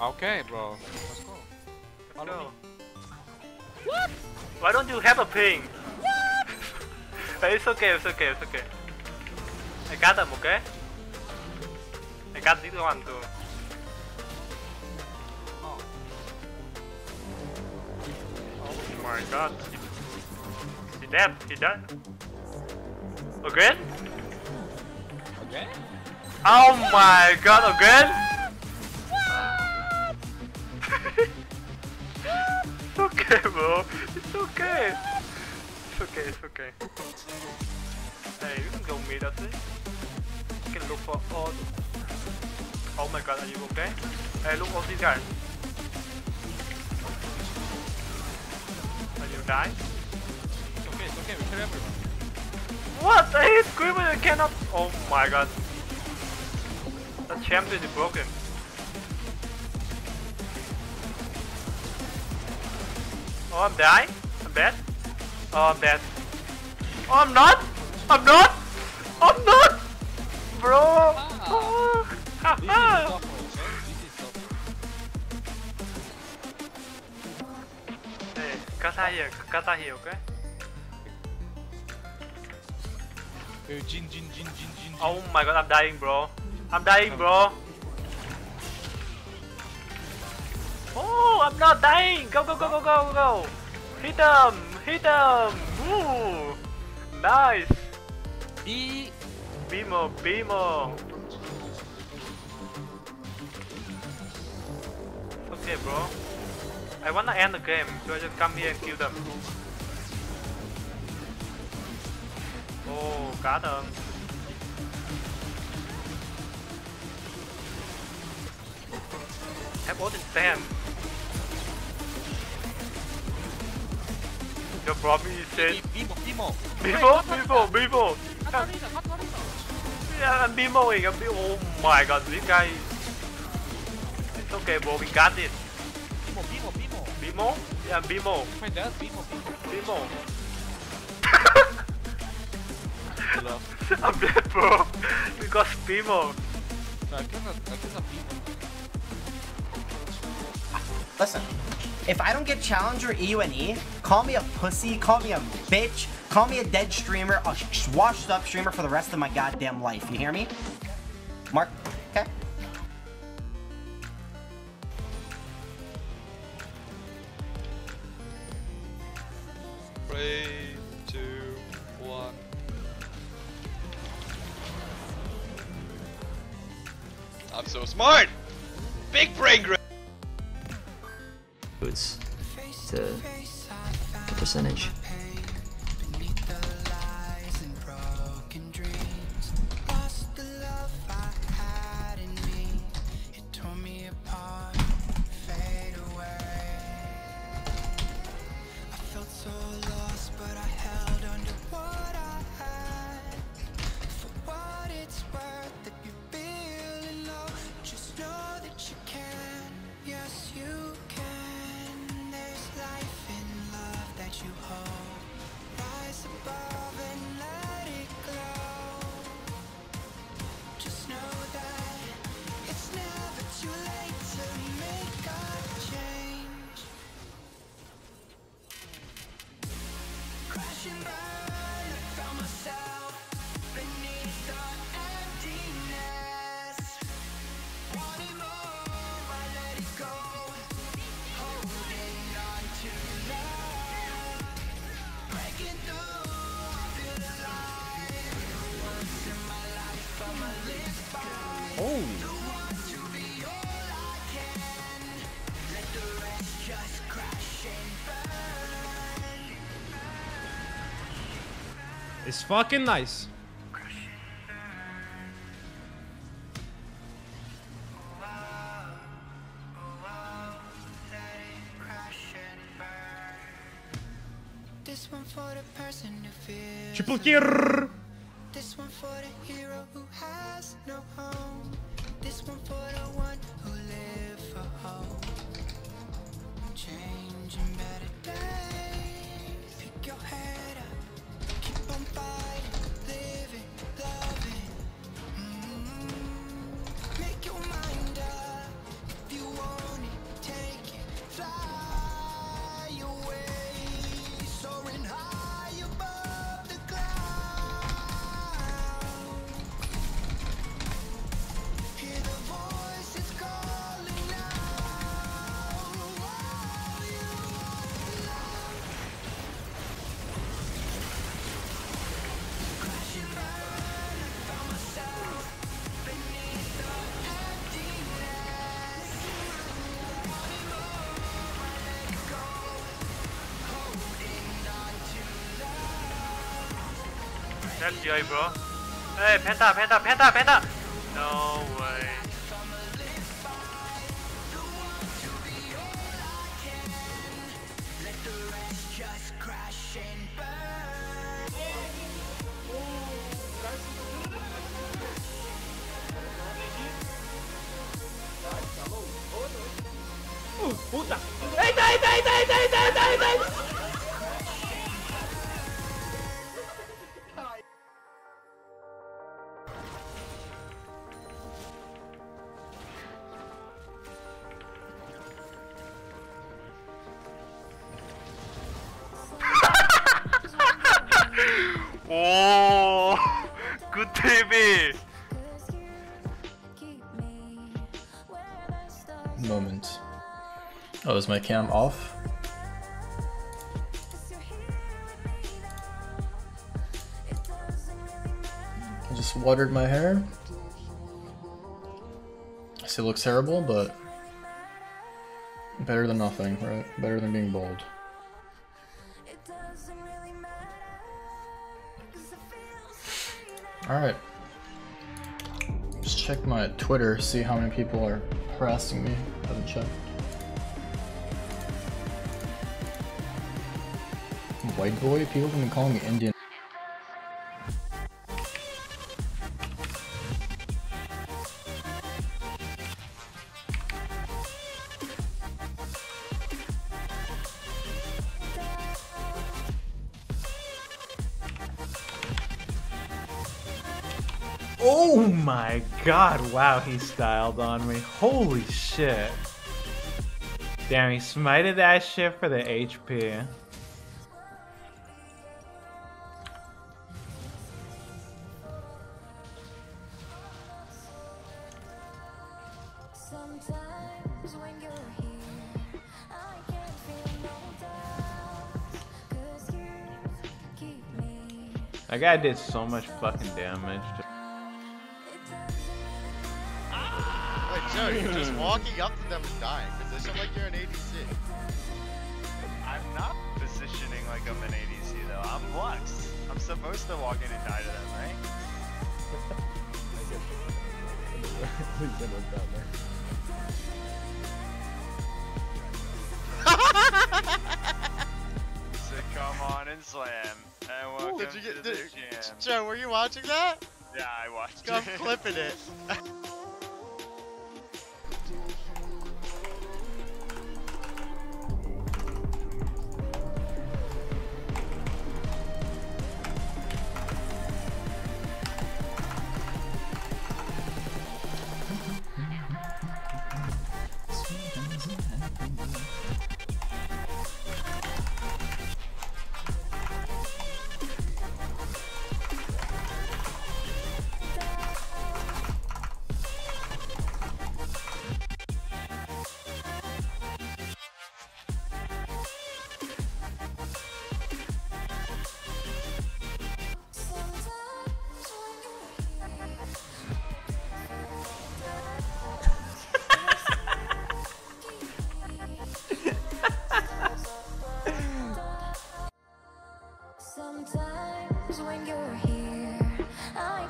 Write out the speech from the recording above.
Okay, bro. Let's go. Let's Follow go. Why don't you have a ping? But it's okay, it's okay, it's okay. I got them, okay? I got this one too. Oh. Oh my god. He dead, he dead. Again? Okay. Oh my god, again? Okay, bro. It's okay. It's okay, it's okay. Hey, you can go meet us. eh? You can look for all. Oh my god, are you okay? Hey, look all these guys. Are you dying? It's okay, it's okay. We kill everyone. What? I hit Squirrel and cannot. Oh my god. The champion is broken. Oh, I'm dying? I'm dead? Oh, I'm dead. Oh, I'm not? I'm not? I'm not! Bro! Oh. This is Haha. tough, okay? This is tough. Hey, here, okay? Jin, Jin, Jin, Jin, Jin. Oh my god, I'm dying, bro. I'm dying, bro. I'm not dying. Go, go, go, go, go, go. Hit them, hit them. Woo. Nice. E. Bimo, Bimo. Okay, bro. I wanna end the game, so I just come here and kill them. Oh, got them. Have all the stand. Your problem is said Bimo, Bimo. Bimo, Bimo, Bimo. Yeah, I'm Bimoing. I'm Bimo. Oh my god, this guy. It's okay, bro. We got it. Bimo, Bimo, Bimo. Bimo? Yeah, Bimo. My dad, Bimo, Bimo. Bimo. I'm dead, bro. Because Bimo. No, I cannot, I cannot Bimo. Listen, if I don't get Challenger EUNE, call me a pussy, call me a bitch, call me a dead streamer, a sh- washed up streamer for the rest of my goddamn life. You hear me? Mark, okay? Three, two, one. I'm so smart! Big brain to the percentage. It's fucking nice. This one for the person who feels Triple kill. This one for the hero who has no home. This one for the one who live for hope. Changing better days. Pick your head up. Keep That's GI, bro. Hey, Penta, Penta, Penta, Penta! No way. 오, Oh, is my cam off? I just watered my hair. I it looks terrible, but better than nothing, right? Better than being bald. Alright. Just check my Twitter, see how many people are harassing me. Haven't checked. White boy? People have been calling me Indian. Oh my god, wow, he styled on me. Holy shit. Damn, he smited that shit for the HP. That guy did so much fucking damage. To Wait, Joe, you're just walking up to them and dying. Position like you're an ADC. I'm not positioning like I'm an ADC though. I'm Lux. I'm supposed to walk in and die to them, right? so and slam. And welcome Did you get? to Did, the jam. Joe, were you watching that? Yeah, I watched I'm clipping it. Sometimes when you're here, I